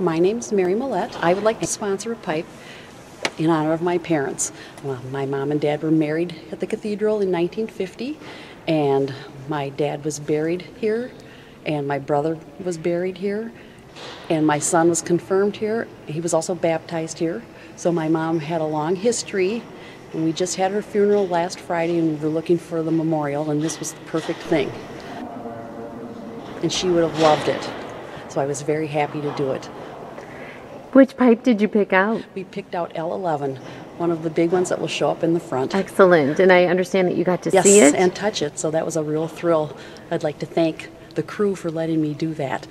My name is Mary Millette. I would like to sponsor a pipe in honor of my parents. Well, my mom and dad were married at the cathedral in 1950, and my dad was buried here, and my brother was buried here, and my son was confirmed here. He was also baptized here. So my mom had a long history, and we just had her funeral last Friday, and we were looking for the memorial, and this was the perfect thing. And she would have loved it. So I was very happy to do it. Which pipe did you pick out? We picked out L11, one of the big ones that will show up in the front. Excellent. And I understand that you got to yes, see it. and touch it, so that was a real thrill. I'd like to thank the crew for letting me do that.